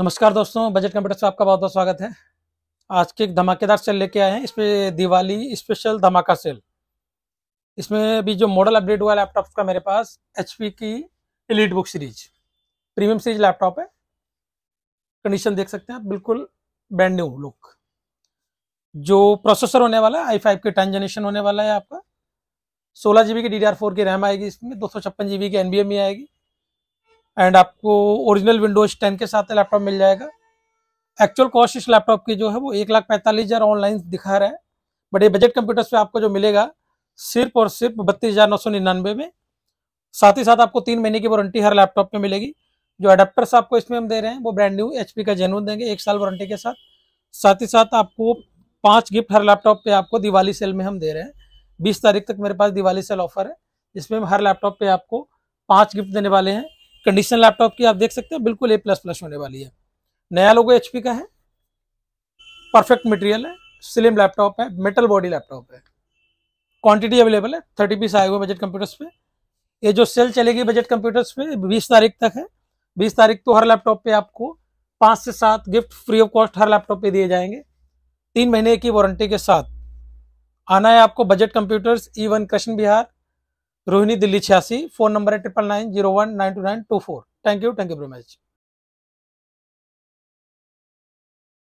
नमस्कार दोस्तों, budget computer से आपका बहुत बहुत स्वागत है। आज के एक धमाकेदार सेल लेके आए हैं इसमें दिवाली स्पेशल धमाका सेल। इसमें भी जो मॉडल अपडेट हुआ लैपटॉप का मेरे पास एचपी की elite book series premium series laptop है। कंडीशन देख सकते हैं आप, बिल्कुल ब्रांड न्यू लुक जो प्रोसेसर होने वाला है आई फाइव के टेन जनरेशन होने वाला है आपका। सोलह जी बी की डी डी आर फोर की रैम आएगी इसमें, दो सौ छप्पन जी बी की एन बी एम आएगी। एंड आपको ओरिजिनल विंडोज़ टेन के साथ लैपटॉप मिल जाएगा। एक्चुअल कॉस्ट इस लैपटॉप की जो है वो एक लाख पैंतालीस हज़ार ऑनलाइन दिखा रहा है। बट ये बजट कंप्यूटर्स पे आपको जो मिलेगा, सिर्फ़ और सिर्फ़ बत्तीस हज़ार नौ सौ निन्यानवे में। साथ ही साथ आपको तीन महीने की वारंटी हर लैपटॉप में मिलेगी। जो अडेप्टर्स आपको इसमें हम दे रहे हैं, वो ब्रांड न्यू एचपी का जेनुअन देंगे एक साल वारंटी के साथ। साथ ही साथ आपको पाँच गिफ्ट हर लैपटॉप पे आपको दिवाली सेल में हम दे रहे हैं। बीस तारीख तक मेरे पास दिवाली सेल ऑफ़र है, जिसमें हम हर लैपटॉप पे आपको पाँच गिफ्ट देने वाले हैं। कंडीशन लैपटॉप की आप देख सकते हैं, बिल्कुल ए प्लस प्लस होने वाली है। नया लोगो एचपी का है। परफेक्ट मटेरियल है। स्लिम लैपटॉप है। मेटल बॉडी लैपटॉप है। क्वांटिटी अवेलेबल है। थर्टी पीस आए हुए बजट कंप्यूटर्स पे। ये जो सेल चलेगी बजट कंप्यूटर्स पे, बीस तारीख तक है। बीस तारीख तो हर लैपटॉप पे आपको पाँच से सात गिफ्ट फ्री ऑफ़ कॉस्ट हर लैपटॉप पे दिए जाएँगे। तीन महीने की वारंटी के साथ। आना है आपको budget computers E Krishna Vihar Rohini Delhi छियासी, फ़ोन नंबर है triple nine zero one nine two nine two four thank you thank you very much